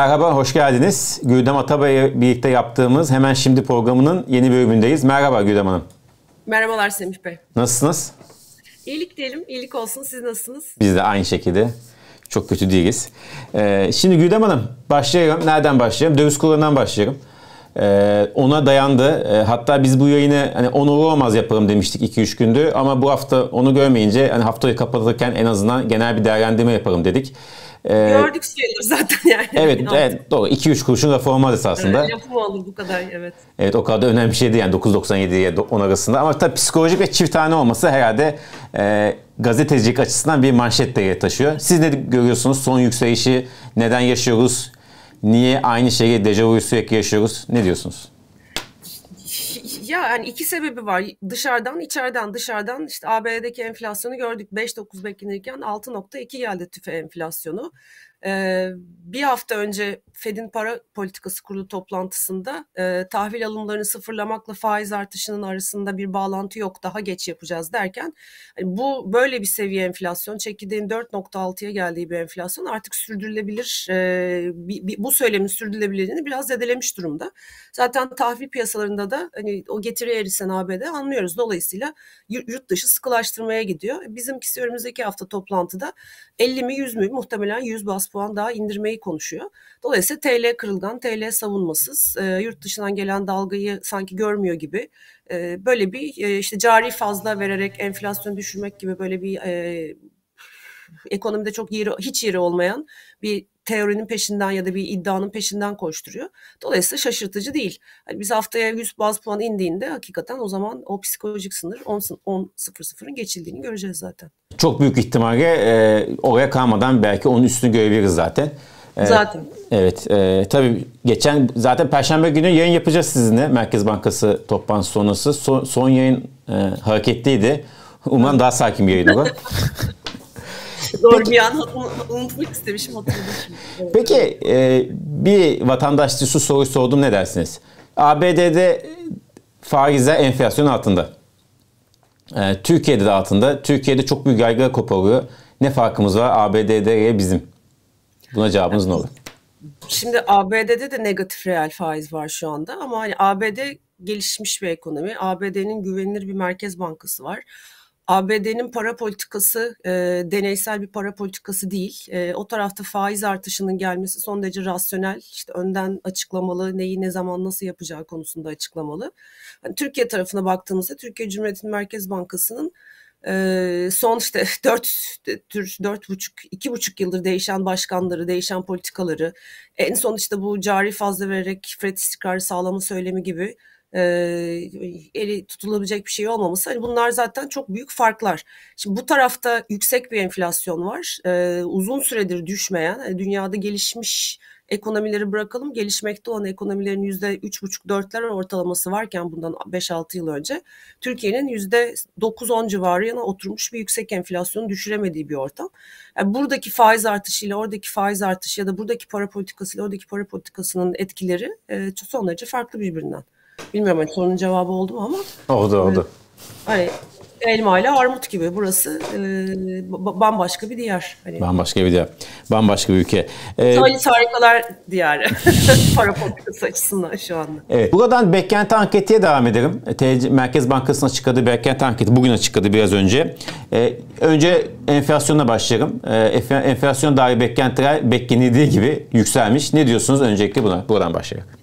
Merhaba, hoş geldiniz. Güldem Atabay'ı birlikte yaptığımız Hemen Şimdi programının yeni bölümündeyiz. Merhaba Güldem Hanım. Merhabalar Semih Bey. Nasılsınız? İyilik diyelim, iyilik olsun. Siz nasılsınız? Biz de aynı şekilde. Çok kötü değiliz. Ee, şimdi Güldem Hanım, başlayalım. Nereden başlayalım? Döviz kurlarından başlayalım. Ee, ona dayandı. Ee, hatta biz bu yayını hani on olur olmaz yapalım demiştik 2-3 gündür. Ama bu hafta onu görmeyince hani haftayı kapatırken en azından genel bir değerlendirme yapalım dedik. Ee, Gördük sayılır zaten yani. Evet, evet doğru. 2-3 kuruşun reformu esasında. Evet, yapım olur bu kadar evet. Evet o kadar önemli bir şeydi yani 9.97 ile 10 arasında. Ama tabii psikolojik ve çift tane olması herhalde e, gazetecilik açısından bir manşet değeri taşıyor. Siz ne görüyorsunuz? Son yükselişi neden yaşıyoruz? Niye aynı şeyi dejavuyu sürekli yaşıyoruz? Ne diyorsunuz? Ya yani iki sebebi var. Dışarıdan, içeriden, dışarıdan işte ABD'deki enflasyonu gördük. 5.9 beklenirken 6.2 geldi tüfe enflasyonu. Ee, bir hafta önce Fed'in para politikası kurulu toplantısında e, tahvil alımlarını sıfırlamakla faiz artışının arasında bir bağlantı yok daha geç yapacağız derken hani bu böyle bir seviye enflasyon çekirdeğin 4.6'ya geldiği bir enflasyon artık sürdürülebilir e, bir, bir, bu söylemin sürdürülebilirliğini biraz zedelemiş durumda. Zaten tahvil piyasalarında da hani o getiri erişen ABD anlıyoruz. Dolayısıyla yurt dışı sıkılaştırmaya gidiyor. Bizimkisi önümüzdeki hafta toplantıda 50 mi 100 mü muhtemelen 100 bas puan daha indirmeyi konuşuyor. Dolayısıyla TL kırılgan, TL savunmasız, e, yurt dışından gelen dalgayı sanki görmüyor gibi e, böyle bir e, işte cari fazla vererek enflasyonu düşürmek gibi böyle bir e, ekonomide çok yeri, hiç yeri olmayan bir teorinin peşinden ya da bir iddianın peşinden koşturuyor. Dolayısıyla şaşırtıcı değil. Yani biz haftaya 100 baz puan indiğinde hakikaten o zaman o psikolojik sınır 10.00'ın geçildiğini göreceğiz zaten. Çok büyük ihtimalle e, oraya kalmadan belki onun üstünü görebiliriz zaten. E, zaten. Evet. E, tabii geçen zaten Perşembe günü yayın yapacağız sizinle. Merkez Bankası toplantısı sonrası. Son, son yayın e, hareketliydi. Umarım daha sakin bir yayın olur. Doğru Peki, bir an unutmak istemişim hatırladım Evet. Peki e, bir vatandaşçı şu soruyu sordum ne dersiniz? ABD'de faizler enflasyon altında. E, Türkiye'de de altında. Türkiye'de çok büyük yaygara koparıyor. Ne farkımız var ABD'de bizim? Buna cevabınız ne olur? Şimdi ABD'de de negatif reel faiz var şu anda ama hani ABD gelişmiş bir ekonomi. ABD'nin güvenilir bir merkez bankası var. ABD'nin para politikası e, deneysel bir para politikası değil. E, o tarafta faiz artışının gelmesi son derece rasyonel. İşte önden açıklamalı, neyi ne zaman nasıl yapacağı konusunda açıklamalı. Yani Türkiye tarafına baktığımızda Türkiye Cumhuriyeti Merkez Bankası'nın e, son işte dört tür dört buçuk iki buçuk yıldır değişen başkanları, değişen politikaları, en son işte bu cari fazla vererek fred istikrarı sağlama söylemi gibi e, eli tutulabilecek bir şey olmaması. Hani bunlar zaten çok büyük farklar. Şimdi bu tarafta yüksek bir enflasyon var. E, uzun süredir düşmeyen, yani dünyada gelişmiş ekonomileri bırakalım. Gelişmekte olan ekonomilerin yüzde üç buçuk dörtler ortalaması varken bundan 5-6 yıl önce Türkiye'nin yüzde 9-10 civarı yana oturmuş bir yüksek enflasyonu düşüremediği bir ortam. Yani buradaki faiz artışıyla oradaki faiz artışı ya da buradaki para politikasıyla oradaki para politikasının etkileri e, son derece farklı birbirinden. Bilmiyorum hani sorunun cevabı oldu mu ama. Oldu oldu. Hani elma ile armut gibi burası e, bambaşka bir diyar. Hani. Bambaşka bir diyar. Bambaşka bir ülke. Ee, Sadece harikalar diyarı. Para politikası açısından şu anda. Evet. Buradan beklenti anketiye devam edelim. TC, Merkez Bankası'nın açıkladığı beklenti anketi bugün açıkladı biraz önce. Ee, önce enflasyonla başlayalım. Ee, enflasyon dair beklentiler beklenildiği gibi yükselmiş. Ne diyorsunuz öncelikle buna? Buradan başlayalım.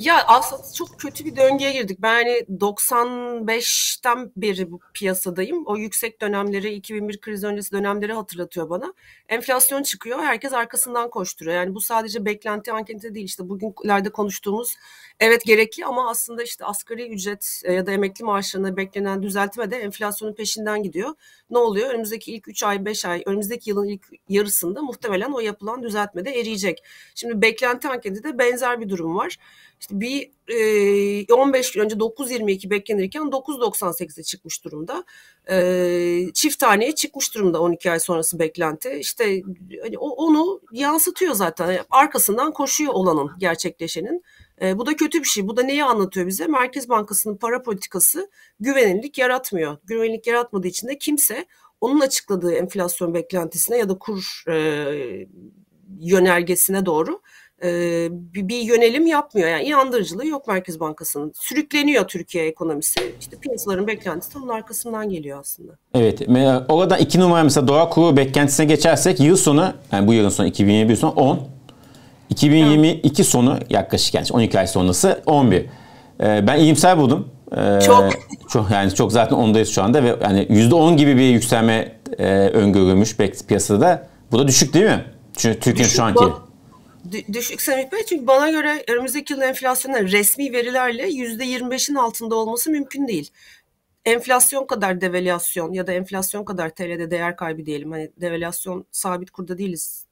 Ya aslında çok kötü bir döngüye girdik. Ben hani 95'ten beri bu piyasadayım. O yüksek dönemleri, 2001 kriz öncesi dönemleri hatırlatıyor bana. Enflasyon çıkıyor, herkes arkasından koşturuyor. Yani bu sadece beklenti anketi değil. İşte bugünlerde konuştuğumuz evet gerekli ama aslında işte asgari ücret e, ya da emekli maaşlarına beklenen düzeltme de enflasyonun peşinden gidiyor. Ne oluyor? Önümüzdeki ilk 3 ay, 5 ay, önümüzdeki yılın ilk yarısında muhtemelen o yapılan düzeltme de eriyecek. Şimdi beklenti anketi de benzer bir durum var. İşte bir e, 15 gün önce 9.22 beklenirken 9.98'e çıkmış durumda. E, çift taneye çıkmış durumda 12 ay sonrası beklenti. İşte hani onu yansıtıyor zaten. Arkasından koşuyor olanın gerçekleşenin. E, bu da kötü bir şey. Bu da neyi anlatıyor bize? Merkez Bankası'nın para politikası güvenilirlik yaratmıyor. Güvenilirlik yaratmadığı için de kimse onun açıkladığı enflasyon beklentisine ya da kur e, yönergesine doğru e, bir, yönelim yapmıyor. Yani inandırıcılığı yok Merkez Bankası'nın. Sürükleniyor Türkiye ekonomisi. İşte piyasaların beklentisi onun arkasından geliyor aslında. Evet. Oradan iki numara mesela doğa kuru beklentisine geçersek yıl sonu yani bu yılın sonu 2021 sonu 10. 2022 evet. sonu yaklaşık yani 12 ay sonrası 11. Ee, ben iyimser buldum. Ee, çok. Çok yani çok zaten ondayız şu anda ve yani %10 gibi bir yükselme e, öngörülmüş piyasada. Bu da düşük değil mi? Çünkü Türkiye'nin şu anki. Düşük Semih Bey çünkü bana göre önümüzdeki yılın enflasyonun resmi verilerle %25'in altında olması mümkün değil. Enflasyon kadar devalüasyon ya da enflasyon kadar TL'de değer kaybı diyelim. Hani devalüasyon sabit kurda değiliz.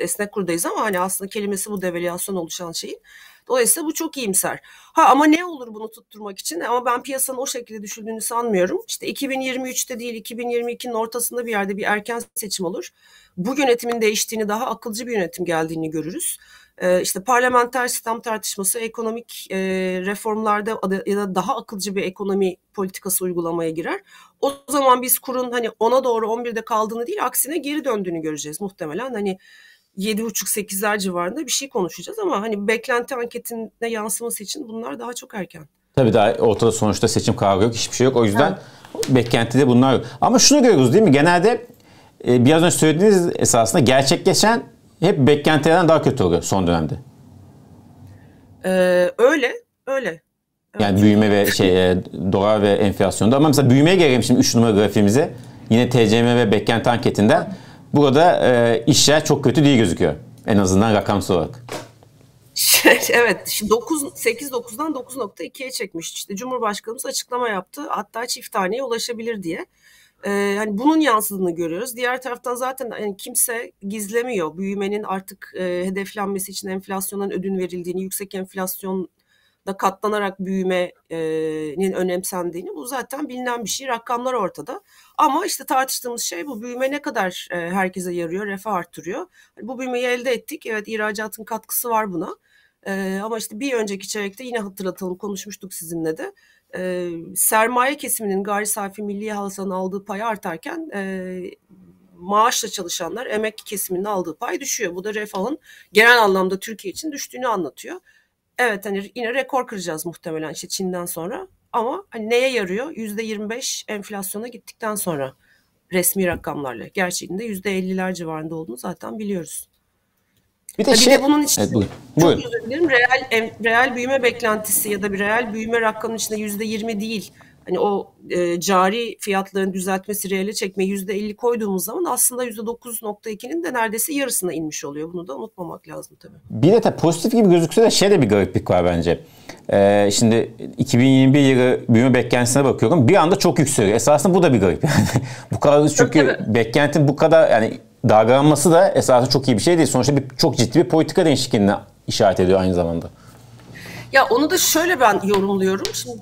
Esnek kurdayız ama hani aslında kelimesi bu devalüasyon oluşan şeyin. Dolayısıyla bu çok iyimser. Ha ama ne olur bunu tutturmak için? Ama ben piyasanın o şekilde düşündüğünü sanmıyorum. İşte 2023'te değil 2022'nin ortasında bir yerde bir erken seçim olur. Bu yönetimin değiştiğini daha akılcı bir yönetim geldiğini görürüz. Ee, işte parlamenter sistem tartışması, ekonomik e, reformlarda ya da daha akılcı bir ekonomi politikası uygulamaya girer. O zaman biz kurun hani ona doğru 11'de kaldığını değil aksine geri döndüğünü göreceğiz muhtemelen. Hani 7,5-8'ler civarında bir şey konuşacağız ama hani beklenti anketine yansıması için bunlar daha çok erken. Tabii daha ortada sonuçta seçim kararı yok, hiçbir şey yok. O yüzden evet. beklentide bunlar yok. Ama şunu görüyoruz değil mi? Genelde e, biraz önce söylediğiniz esasında gerçekleşen hep beklentilerden daha kötü oluyor son dönemde. Ee, öyle, öyle. Yani evet. büyüme ve şey e, dolar ve enflasyonda. Ama mesela büyümeye gelelim şimdi 3 numara grafiğimize. Yine TCM ve beklenti anketinden. Burada e, işler çok kötü değil gözüküyor. En azından rakamsal olarak. evet, 9 8 9'dan 9.2'ye çekmiş. İşte Cumhurbaşkanımız açıklama yaptı. Hatta çift taneye ulaşabilir diye. Ee, hani bunun yansıdığını görüyoruz. Diğer taraftan zaten yani kimse gizlemiyor. Büyümenin artık e, hedeflenmesi için enflasyondan ödün verildiğini, yüksek enflasyon katlanarak büyümenin önemsendiğini bu zaten bilinen bir şey. Rakamlar ortada. Ama işte tartıştığımız şey bu büyüme ne kadar e, herkese yarıyor, refah arttırıyor. Hani bu büyümeyi elde ettik. Evet ihracatın katkısı var buna. E, ama işte bir önceki çeyrekte yine hatırlatalım konuşmuştuk sizinle de. E, sermaye kesiminin gayri safi milli hasılanın aldığı pay artarken maaşla çalışanlar emek kesiminin aldığı pay düşüyor. Bu da refahın genel anlamda Türkiye için düştüğünü anlatıyor evet hani yine rekor kıracağız muhtemelen işte Çin'den sonra. Ama hani neye yarıyor? Yüzde 25 enflasyona gittikten sonra resmi rakamlarla. Gerçekten yüzde 50'ler civarında olduğunu zaten biliyoruz. Bir de, şey... de bunun için evet, buyur. çok buyur. özür dilerim. Reel, reel büyüme beklentisi ya da bir reel büyüme rakamının içinde yüzde 20 değil hani o e, cari fiyatların düzeltmesi reale çekme yüzde elli koyduğumuz zaman aslında yüzde dokuz nokta ikinin de neredeyse yarısına inmiş oluyor. Bunu da unutmamak lazım tabii. Bir de tabii pozitif gibi gözükse de şey de bir gariplik var bence. Ee, şimdi 2021 yılı büyüme beklentisine bakıyorum. Bir anda çok yükseliyor. Esasında bu da bir garip. Yani bu kadar çünkü beklentin bu kadar yani dalgalanması da esasında çok iyi bir şey değil. Sonuçta bir çok ciddi bir politika değişikliğine işaret ediyor aynı zamanda. Ya onu da şöyle ben yorumluyorum. Şimdi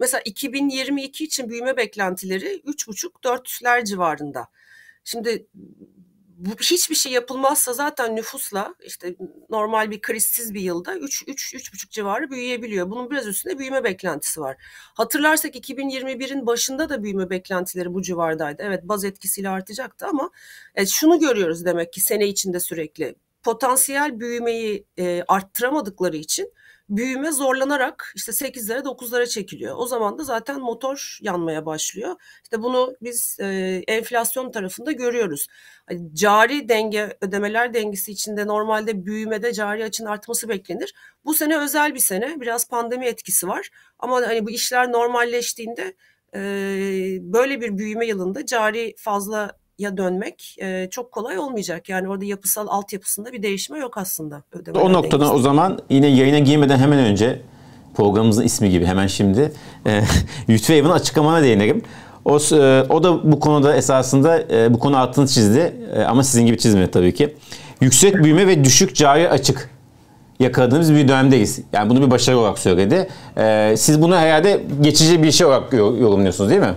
mesela 2022 için büyüme beklentileri 3,5-4'ler civarında. Şimdi bu hiçbir şey yapılmazsa zaten nüfusla işte normal bir krizsiz bir yılda 3 3 3,5 civarı büyüyebiliyor. Bunun biraz üstünde büyüme beklentisi var. Hatırlarsak 2021'in başında da büyüme beklentileri bu civardaydı. Evet baz etkisiyle artacaktı ama evet, şunu görüyoruz demek ki sene içinde sürekli potansiyel büyümeyi e, arttıramadıkları için büyüme zorlanarak işte 8'lere 9'lara çekiliyor. O zaman da zaten motor yanmaya başlıyor. İşte bunu biz e, enflasyon tarafında görüyoruz. Hani cari denge ödemeler dengesi içinde normalde büyümede cari açın artması beklenir. Bu sene özel bir sene. Biraz pandemi etkisi var. Ama hani bu işler normalleştiğinde e, böyle bir büyüme yılında cari fazla ya dönmek e, çok kolay olmayacak. Yani orada yapısal altyapısında bir değişme yok aslında. O noktada dengesi. o zaman yine yayına girmeden hemen önce programımızın ismi gibi hemen şimdi e, Lütfü açıklamana değinelim. O, e, o da bu konuda esasında e, bu konu altını çizdi e, ama sizin gibi çizmedi tabii ki. Yüksek büyüme ve düşük cari açık yakaladığımız bir dönemdeyiz. Yani bunu bir başarı olarak söyledi. E, siz bunu herhalde geçici bir şey olarak yorumluyorsunuz değil mi?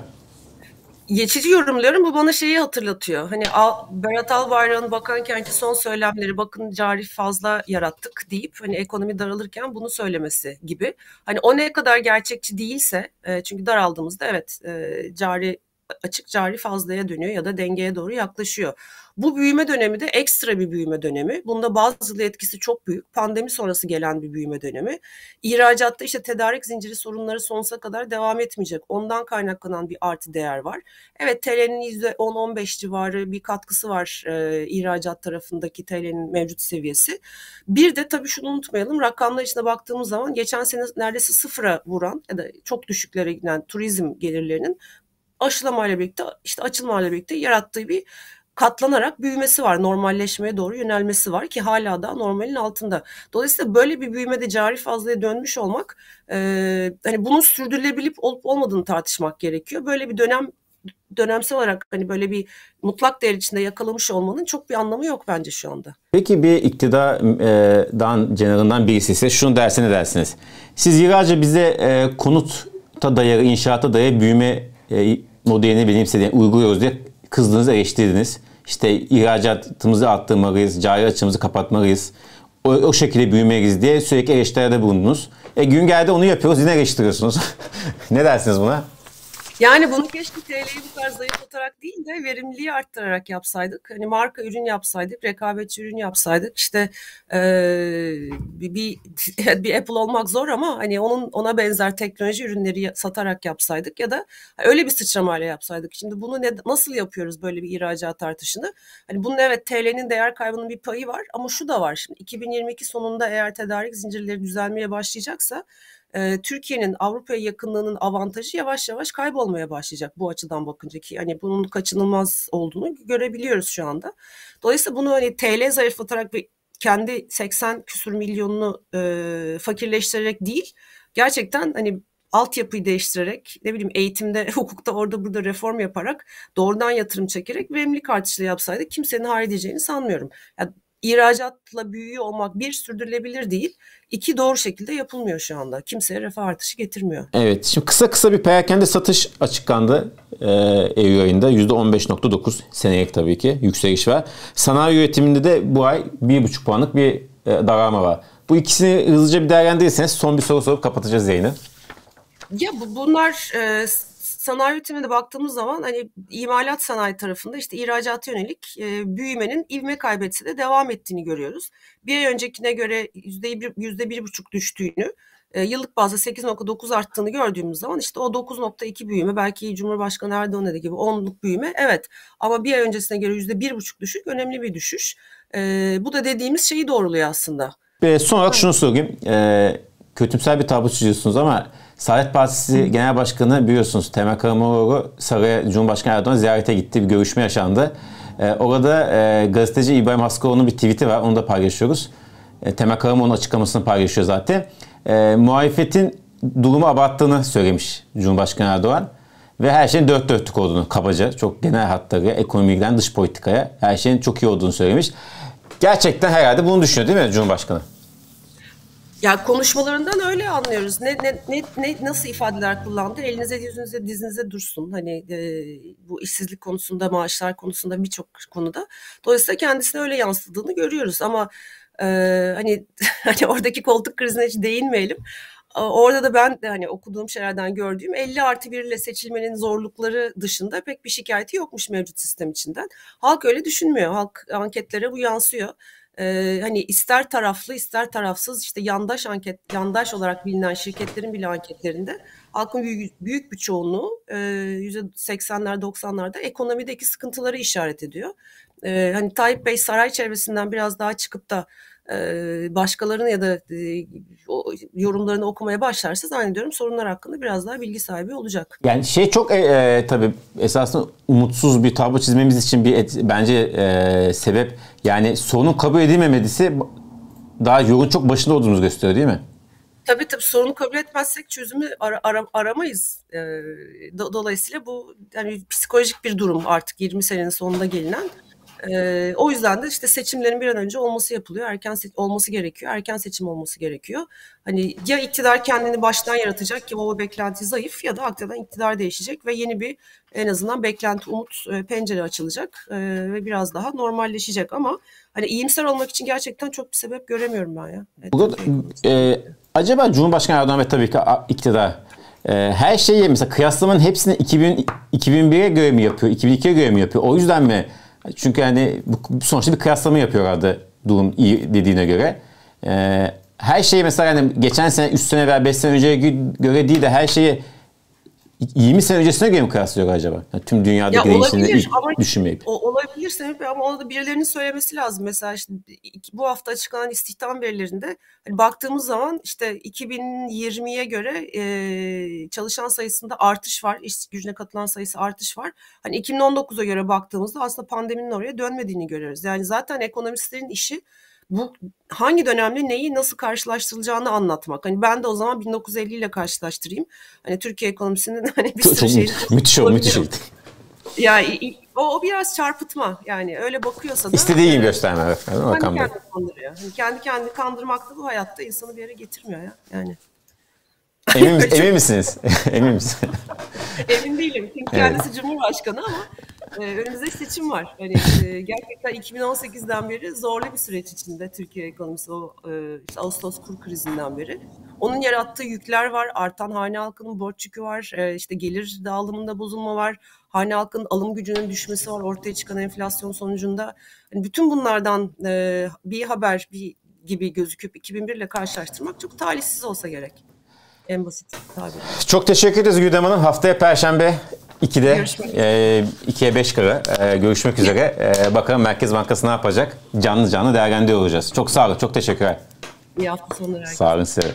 Geçici yorumluyorum. Bu bana şeyi hatırlatıyor. Hani Berat Albayrak'ın bakankenki son söylemleri bakın cari fazla yarattık deyip hani ekonomi daralırken bunu söylemesi gibi. Hani o ne kadar gerçekçi değilse e, çünkü daraldığımızda evet e, cari açık cari fazlaya dönüyor ya da dengeye doğru yaklaşıyor. Bu büyüme dönemi de ekstra bir büyüme dönemi. Bunda bazı etkisi çok büyük. Pandemi sonrası gelen bir büyüme dönemi. İhracatta işte tedarik zinciri sorunları sonsuza kadar devam etmeyecek. Ondan kaynaklanan bir artı değer var. Evet TL'nin %10-15 civarı bir katkısı var e, ihracat tarafındaki TL'nin mevcut seviyesi. Bir de tabii şunu unutmayalım rakamlar içine baktığımız zaman geçen sene neredeyse sıfıra vuran ya da çok düşüklere giden turizm gelirlerinin aşılamayla birlikte işte açılmayla birlikte yarattığı bir katlanarak büyümesi var. Normalleşmeye doğru yönelmesi var ki hala da normalin altında. Dolayısıyla böyle bir büyümede cari fazlaya dönmüş olmak e, hani bunun sürdürülebilip olup olmadığını tartışmak gerekiyor. Böyle bir dönem dönemsel olarak hani böyle bir mutlak değer içinde yakalamış olmanın çok bir anlamı yok bence şu anda. Peki bir iktidardan, cenarından birisi ise şunu dersine dersiniz. Siz yıllarca bize e, konuta dayalı, inşaata dayalı büyüme modelini benimsediğini uyguluyoruz diye kızdınız, eleştirdiniz. İşte ihracatımızı arttırmalıyız, cari açımızı kapatmalıyız. O, o şekilde büyümeliyiz diye sürekli eleştirilerde bulundunuz. E gün geldi onu yapıyoruz yine eleştiriyorsunuz. ne dersiniz buna? Yani bunu keşke TL'yi bu kadar zayıflatarak değil de verimliliği arttırarak yapsaydık. Hani marka ürün yapsaydık, rekabetçi ürün yapsaydık. İşte e, bir, bir, bir Apple olmak zor ama hani onun ona benzer teknoloji ürünleri satarak yapsaydık ya da öyle bir sıçramayla yapsaydık. Şimdi bunu ne, nasıl yapıyoruz böyle bir ihracat artışını? Hani bunun evet TL'nin değer kaybının bir payı var ama şu da var. Şimdi 2022 sonunda eğer tedarik zincirleri düzelmeye başlayacaksa Türkiye'nin Avrupa'ya yakınlığının avantajı yavaş yavaş kaybolmaya başlayacak bu açıdan bakınca ki hani bunun kaçınılmaz olduğunu görebiliyoruz şu anda. Dolayısıyla bunu hani TL zayıflatarak ve kendi 80 küsur milyonunu e, fakirleştirerek değil gerçekten hani altyapıyı değiştirerek ne bileyim eğitimde, hukukta orada burada reform yaparak doğrudan yatırım çekerek verimlilik artışlı yapsaydı kimsenin hayır edeceğini sanmıyorum. Yani ihracatla büyüyor olmak bir sürdürülebilir değil. İki doğru şekilde yapılmıyor şu anda. Kimseye refah artışı getirmiyor. Evet. Şimdi kısa kısa bir perakende satış açıklandı e, Eylül ayında. %15.9 senelik tabii ki yükseliş var. Sanayi üretiminde de bu ay 1,5 puanlık bir e, daralma var. Bu ikisini hızlıca bir değerlendirirseniz son bir soru sorup kapatacağız yayını. Ya bu, bunlar e, sanayi üretimine baktığımız zaman hani imalat sanayi tarafında işte ihracata yönelik e, büyümenin ivme kaybetse de devam ettiğini görüyoruz. Bir ay öncekine göre yüzde bir, yüzde bir buçuk düştüğünü, e, yıllık bazda 8.9 arttığını gördüğümüz zaman işte o 9.2 büyüme belki Cumhurbaşkanı Erdoğan dediği gibi 10'luk büyüme evet ama bir ay öncesine göre yüzde bir buçuk düşük önemli bir düşüş. E, bu da dediğimiz şeyi doğruluyor aslında. Ve son olarak şunu sorayım. E, kötümser bir tablo çiziyorsunuz ama Saadet Partisi Genel Başkanı biliyorsunuz Temel Karamoğlu Saraya Cumhurbaşkanı Erdoğan ziyarete gitti. Bir görüşme yaşandı. Ee, orada e, gazeteci İbrahim Haskoğlu'nun bir tweet'i var. Onu da paylaşıyoruz. E, Temel Karamoğlu'nun açıklamasını paylaşıyor zaten. E, muhalefetin durumu abarttığını söylemiş Cumhurbaşkanı Erdoğan. Ve her şeyin dört dörtlük olduğunu kabaca, çok genel hatlarıyla, ekonomiden dış politikaya her şeyin çok iyi olduğunu söylemiş. Gerçekten herhalde bunu düşünüyor değil mi Cumhurbaşkanı? Ya konuşmalarından öyle anlıyoruz. Ne, ne, ne, ne nasıl ifadeler kullandı? Elinize, yüzünüze, dizinize dursun. Hani e, bu işsizlik konusunda, maaşlar konusunda birçok konuda. Dolayısıyla kendisine öyle yansıdığını görüyoruz. Ama e, hani hani oradaki koltuk krizine hiç değinmeyelim. Orada da ben de hani okuduğum şeylerden gördüğüm 50 artı 1 ile seçilmenin zorlukları dışında pek bir şikayeti yokmuş mevcut sistem içinden. Halk öyle düşünmüyor. Halk anketlere bu yansıyor e, hani ister taraflı ister tarafsız işte yandaş anket yandaş olarak bilinen şirketlerin bile anketlerinde halkın büyük, büyük bir çoğunluğu yüzde 80'ler 90'larda ekonomideki sıkıntıları işaret ediyor. E, hani Tayyip Bey saray çevresinden biraz daha çıkıp da başkalarını ya da yorumlarını okumaya başlarsa zannediyorum sorunlar hakkında biraz daha bilgi sahibi olacak. Yani şey çok e, e, tabii esasında umutsuz bir tablo çizmemiz için bir et, bence e, sebep yani sorunun kabul edilmemesi daha yolun çok başında olduğumuzu gösteriyor değil mi? Tabii tabii sorunu kabul etmezsek çözümü ara, ara, aramayız. E, dolayısıyla bu yani psikolojik bir durum artık 20 senenin sonunda gelinen. E, o yüzden de işte seçimlerin bir an önce olması yapılıyor. Erken olması gerekiyor. Erken seçim olması gerekiyor. Hani ya iktidar kendini baştan yaratacak ki o beklenti zayıf ya da hakikaten iktidar değişecek ve yeni bir en azından beklenti, umut e, pencere açılacak e, ve biraz daha normalleşecek ama hani iyimser olmak için gerçekten çok bir sebep göremiyorum ben ya. Evet, Burada, e, acaba Cumhurbaşkanı Erdoğan ve tabii ki iktidar e, her şeyi mesela kıyaslamanın hepsini 2000 2001'e göre mi yapıyor, 2002'ye göre mi yapıyor? O yüzden mi? Çünkü bu, sonuçta bir kıyaslama yapıyorlardı durum iyi dediğine göre. E, her şeyi mesela hani geçen sene, 3 sene veya 5 sene önceye göre değil de her şeyi 20 sene öncesine göre mi kıyaslıyor acaba? Yani tüm dünyadaki değişimleri düşünmeyip. O, olabilir Semih Bey ama onu da birilerinin söylemesi lazım. Mesela işte bu hafta açıklanan istihdam verilerinde hani baktığımız zaman işte 2020'ye göre e, çalışan sayısında artış var. İş gücüne katılan sayısı artış var. Hani 2019'a göre baktığımızda aslında pandeminin oraya dönmediğini görüyoruz. Yani zaten ekonomistlerin işi bu hangi dönemde neyi nasıl karşılaştırılacağını anlatmak. Hani ben de o zaman 1950 ile karşılaştırayım. Hani Türkiye ekonomisinin hani bir sürü şey. Müthiş o müthiş. Yani o, o biraz çarpıtma yani öyle bakıyorsa da. İstediği gibi gösterme. Evet. Kendi kendini kandırıyor. Yani kendi kendini kandırmak da bu hayatta insanı bir yere getirmiyor ya. Yani. Emin, emin misiniz? emin misiniz? emin değilim. Çünkü kendisi evet. Cumhurbaşkanı ama önümüzde seçim var. Hani e, gerçekten 2018'den beri zorlu bir süreç içinde Türkiye ekonomisi o e, işte Ağustos kur krizinden beri. Onun yarattığı yükler var. Artan hane halkının borç yükü var. E, işte gelir dağılımında bozulma var. Hane halkının alım gücünün düşmesi var. Ortaya çıkan enflasyon sonucunda. Yani bütün bunlardan bir haber bir gibi gözüküp 2001 ile karşılaştırmak çok talihsiz olsa gerek. En basit tabiri. Çok teşekkür ederiz Güdem Hanım. Haftaya Perşembe 2'de e, 2'ye 5 kara e, görüşmek üzere. E, bakalım Merkez Bankası ne yapacak? Canlı canlı değerlendiriyor olacağız. Çok sağ olun. Çok teşekkürler. İyi hafta sonları. Sağ olun size.